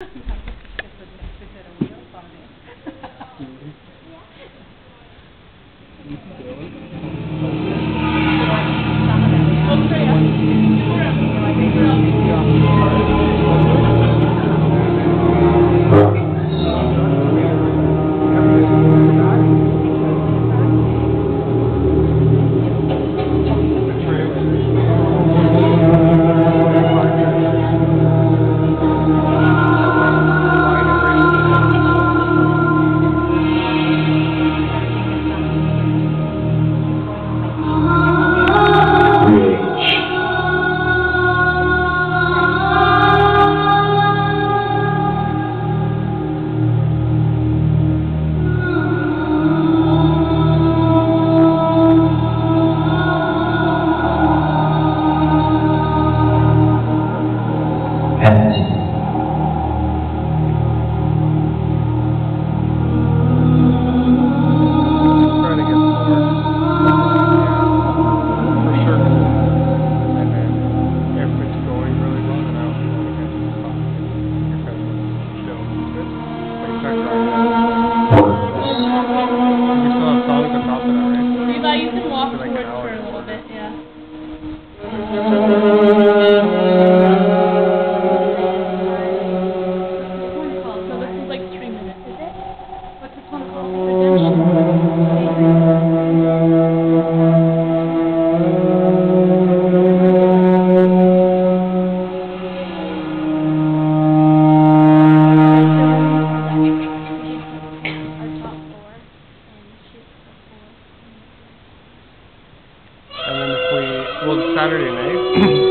Thank you. And then Saturday night.